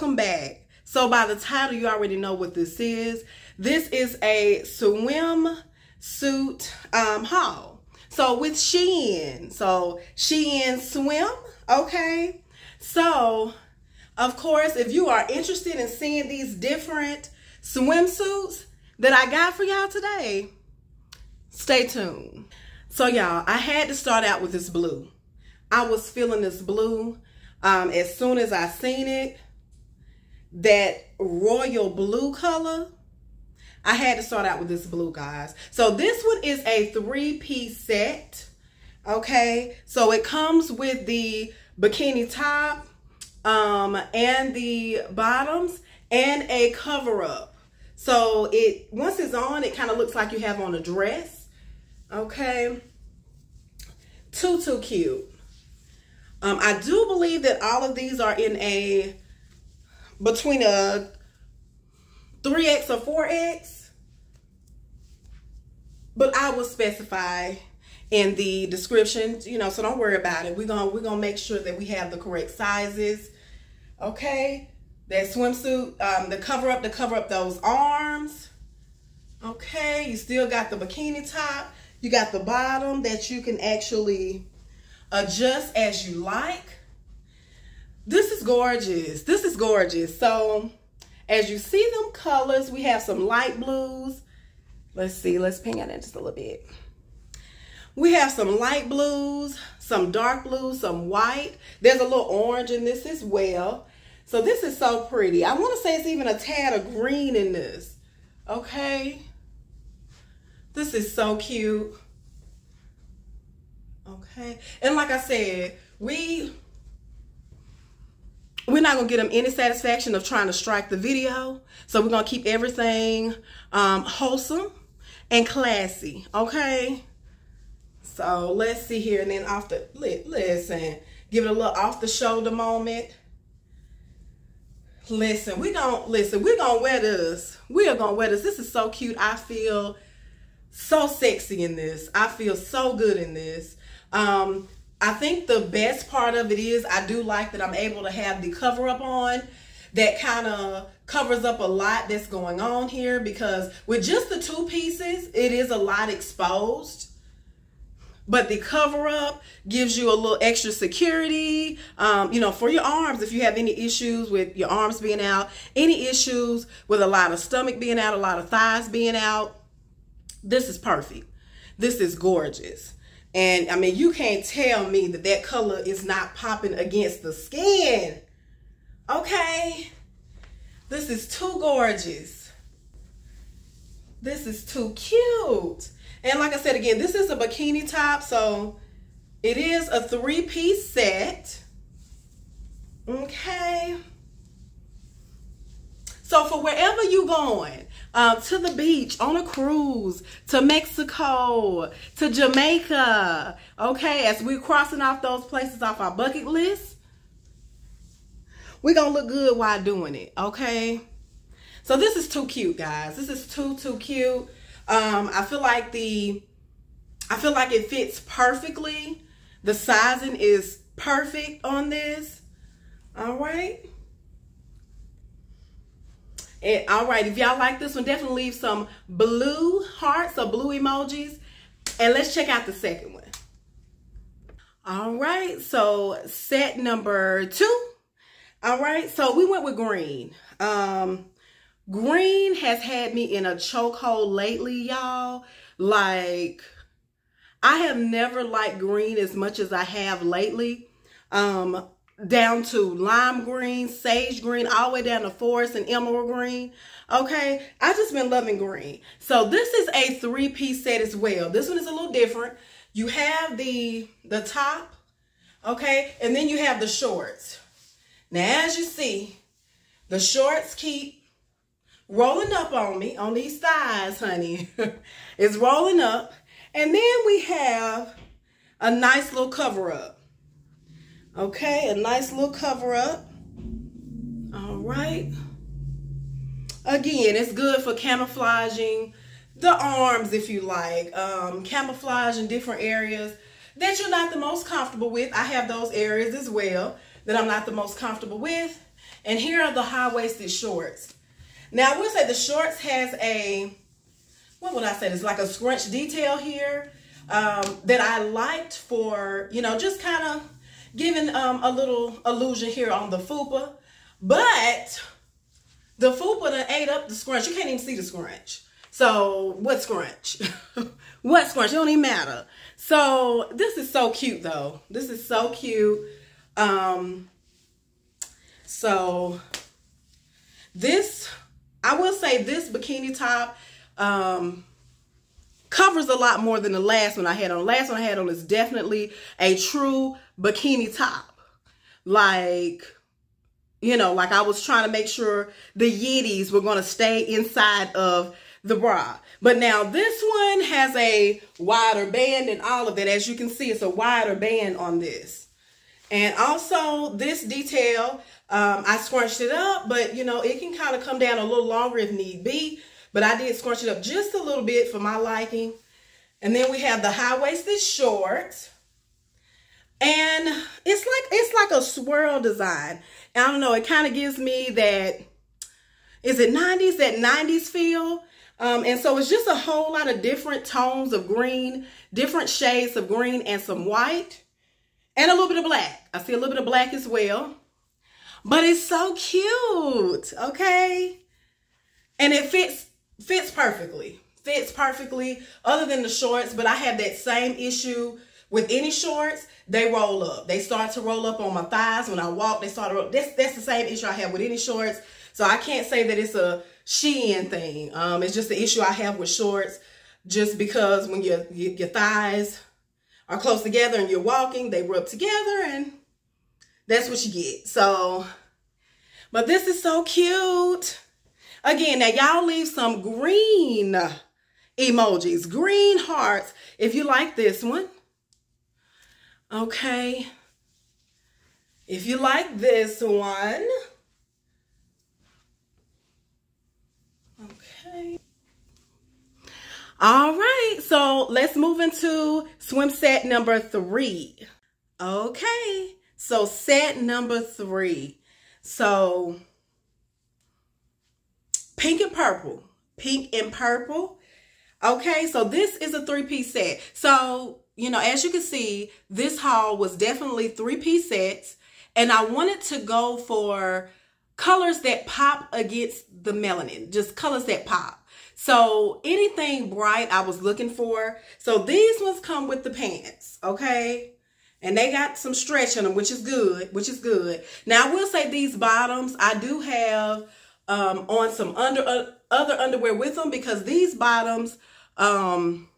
welcome back. So by the title, you already know what this is. This is a swim suit um, haul. So with Shein. So Shein Swim, okay? So, of course, if you are interested in seeing these different swimsuits that I got for y'all today, stay tuned. So y'all, I had to start out with this blue. I was feeling this blue um, as soon as I seen it, that royal blue color, I had to start out with this blue, guys. So this one is a three-piece set, okay? So it comes with the bikini top um, and the bottoms and a cover-up. So it once it's on, it kind of looks like you have on a dress, okay? Too, too cute. Um, I do believe that all of these are in a between a 3X or 4X. But I will specify in the description, you know, so don't worry about it. We're gonna we're gonna make sure that we have the correct sizes. Okay. That swimsuit, um, the cover up to cover up those arms. Okay, you still got the bikini top. You got the bottom that you can actually adjust as you like. Gorgeous. This is gorgeous. So as you see them colors, we have some light blues. Let's see, let's ping it in just a little bit. We have some light blues, some dark blues, some white. There's a little orange in this as well. So this is so pretty. I want to say it's even a tad of green in this. Okay. This is so cute. Okay. And like I said, we we're not gonna get them any satisfaction of trying to strike the video. So we're gonna keep everything um, wholesome and classy. Okay. So let's see here, and then off the listen, give it a little off the shoulder moment. Listen, we don't listen. We're gonna wear this. We are gonna wear this. This is so cute. I feel so sexy in this. I feel so good in this. Um, I think the best part of it is I do like that I'm able to have the cover up on that kind of covers up a lot that's going on here because with just the two pieces, it is a lot exposed. But the cover up gives you a little extra security, um, you know, for your arms. If you have any issues with your arms being out, any issues with a lot of stomach being out, a lot of thighs being out, this is perfect. This is gorgeous. And I mean, you can't tell me that that color is not popping against the skin. Okay. This is too gorgeous. This is too cute. And like I said again, this is a bikini top. So it is a three piece set. Okay. So for wherever you going, um, to the beach, on a cruise, to Mexico, to Jamaica. Okay, as we're crossing off those places off our bucket list, we're going to look good while doing it. Okay. So this is too cute, guys. This is too, too cute. Um, I feel like the, I feel like it fits perfectly. The sizing is perfect on this. All right. And all right, if y'all like this one, definitely leave some blue hearts or blue emojis. And let's check out the second one. All right, so set number two. All right, so we went with green. Um, green has had me in a chokehold lately, y'all. Like, I have never liked green as much as I have lately. Um, down to lime green, sage green, all the way down to forest and emerald green. Okay, I just been loving green. So this is a three-piece set as well. This one is a little different. You have the, the top, okay, and then you have the shorts. Now, as you see, the shorts keep rolling up on me, on these thighs, honey. it's rolling up. And then we have a nice little cover up. Okay, a nice little cover up. All right. Again, it's good for camouflaging the arms if you like. Um, camouflage in different areas that you're not the most comfortable with. I have those areas as well that I'm not the most comfortable with. And here are the high-waisted shorts. Now, I will say the shorts has a, what would I say? It's like a scrunch detail here um, that I liked for, you know, just kind of giving um, a little illusion here on the fupa. But the fupa ate up the scrunch. You can't even see the scrunch. So what scrunch? what scrunch? It don't even matter. So this is so cute though. This is so cute. Um, so this, I will say this bikini top, um, covers a lot more than the last one I had on. The last one I had on is definitely a true bikini top. Like, you know, like I was trying to make sure the Yetis were going to stay inside of the bra. But now this one has a wider band and all of it. As you can see, it's a wider band on this. And also this detail, um, I scrunched it up, but you know, it can kind of come down a little longer if need be. But I did scrunch it up just a little bit for my liking. And then we have the high-waisted shorts. And it's like it's like a swirl design. I don't know, it kind of gives me that, is it 90s, that 90s feel? Um, and so it's just a whole lot of different tones of green, different shades of green and some white and a little bit of black. I see a little bit of black as well. But it's so cute, okay? And it fits fits perfectly. Fits perfectly other than the shorts, but I have that same issue with any shorts. They roll up. They start to roll up on my thighs when I walk. They start to roll. That's that's the same issue I have with any shorts. So I can't say that it's a Shein thing. Um, it's just the issue I have with shorts, just because when your your thighs are close together and you're walking, they rub together and that's what you get. So, but this is so cute. Again, now y'all leave some green emojis, green hearts if you like this one. Okay. If you like this one. Okay. All right, so let's move into swim set number three. Okay, so set number three. So pink and purple, pink and purple. Okay, so this is a three-piece set. So, you know, as you can see, this haul was definitely three-piece sets. And I wanted to go for colors that pop against the melanin, just colors that pop. So anything bright I was looking for. So these ones come with the pants, okay? And they got some stretch in them, which is good, which is good. Now I will say these bottoms, I do have um, on some under uh, other underwear with them because these bottoms um,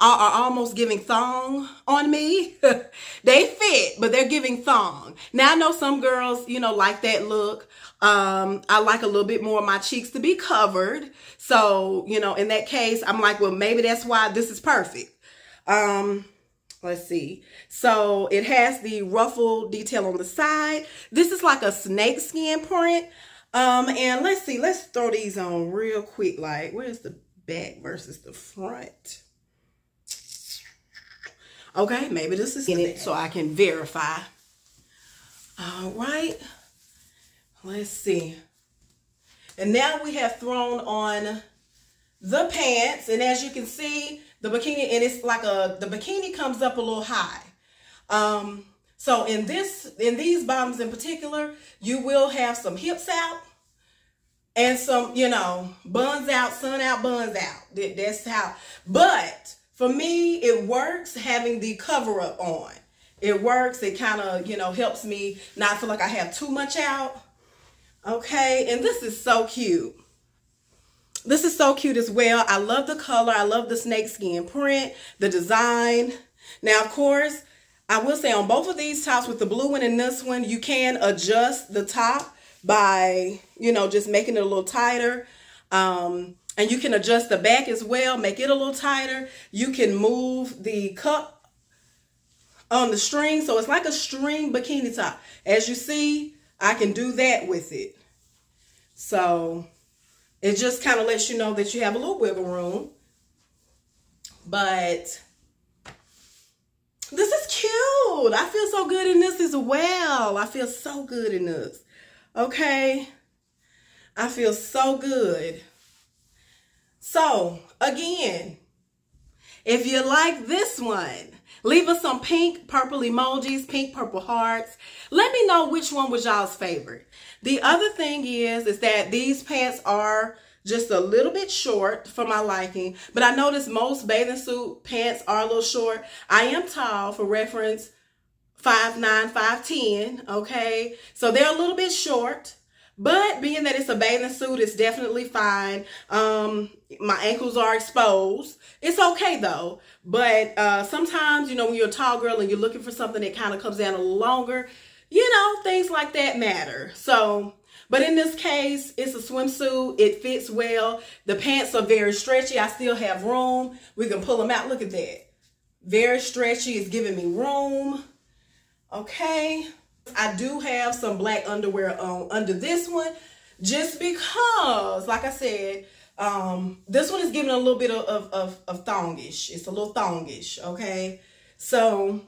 are, are almost giving thong on me. they fit, but they're giving thong. Now I know some girls, you know, like that look. Um, I like a little bit more of my cheeks to be covered. So, you know, in that case, I'm like, well, maybe that's why this is perfect. Um, let's see. So it has the ruffle detail on the side. This is like a snake skin print. Um, and let's see, let's throw these on real quick. Like, where's the back versus the front? Okay, maybe this is in it so I can verify. All right. Let's see. And now we have thrown on the pants. And as you can see, the bikini, and it's like a, the bikini comes up a little high. Um, so in this, in these bottoms in particular, you will have some hips out and some, you know, buns out, sun out, buns out. That's how, but for me, it works having the cover up on. It works. It kind of, you know, helps me not feel like I have too much out. Okay, and this is so cute. This is so cute as well. I love the color. I love the snake skin print, the design. Now, of course, I will say on both of these tops with the blue one and this one, you can adjust the top by, you know, just making it a little tighter. Um, and you can adjust the back as well, make it a little tighter. You can move the cup on the string. So it's like a string bikini top. As you see, I can do that with it. So it just kind of lets you know that you have a little wiggle room. But I feel so good in this as well. I feel so good in this. Okay. I feel so good. So, again, if you like this one, leave us some pink, purple emojis, pink, purple hearts. Let me know which one was y'all's favorite. The other thing is, is that these pants are just a little bit short for my liking, but I notice most bathing suit pants are a little short. I am tall for reference, five nine, five ten. okay? So they're a little bit short. But being that it's a bathing suit, it's definitely fine. Um, my ankles are exposed. It's okay though. But uh, sometimes, you know, when you're a tall girl and you're looking for something that kind of comes down a little longer, you know, things like that matter. So, but in this case, it's a swimsuit. It fits well. The pants are very stretchy. I still have room. We can pull them out. Look at that. Very stretchy. It's giving me room. Okay. I do have some black underwear on under this one just because, like I said, um, this one is giving a little bit of, of, of, of thongish. It's a little thongish, okay? So,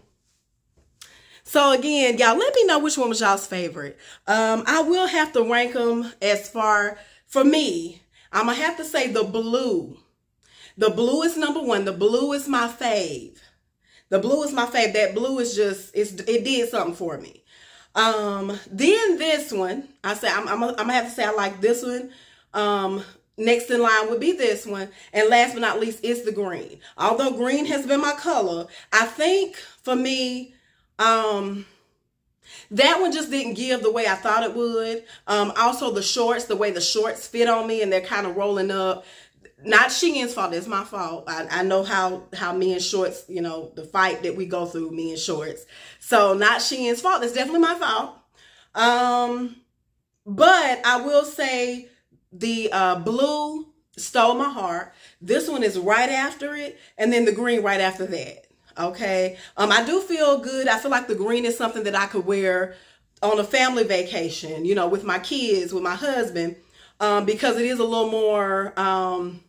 so again, y'all, let me know which one was y'all's favorite. Um, I will have to rank them as far, for me, I'm going to have to say the blue. The blue is number one. The blue is my fave. The blue is my favorite. That blue is just, it's, it did something for me. Um, then this one, I say I'm, I'm, I'm gonna have to say I like this one. Um, next in line would be this one. And last but not least is the green. Although green has been my color, I think for me, um, that one just didn't give the way I thought it would. Um, also the shorts, the way the shorts fit on me and they're kind of rolling up not Shein's fault. It's my fault. I, I know how how me and shorts, you know, the fight that we go through, me and shorts. So not Shein's fault. It's definitely my fault. Um, but I will say the uh, blue stole my heart. This one is right after it, and then the green right after that. Okay. Um, I do feel good. I feel like the green is something that I could wear on a family vacation, you know, with my kids, with my husband, um, because it is a little more um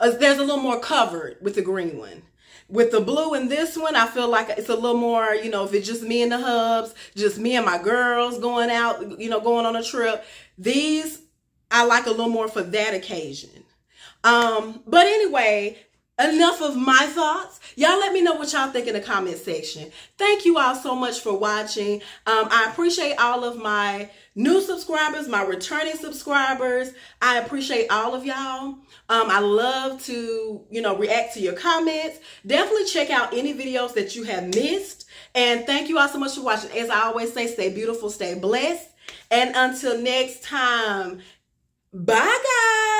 uh, there's a little more covered with the green one. With the blue in this one, I feel like it's a little more, you know, if it's just me and the hubs, just me and my girls going out, you know, going on a trip. These, I like a little more for that occasion. Um, but anyway, enough of my thoughts. Y'all let me know what y'all think in the comment section. Thank you all so much for watching. Um, I appreciate all of my new subscribers, my returning subscribers. I appreciate all of y'all. Um, I love to, you know, react to your comments. Definitely check out any videos that you have missed. And thank you all so much for watching. As I always say, stay beautiful, stay blessed. And until next time, bye guys.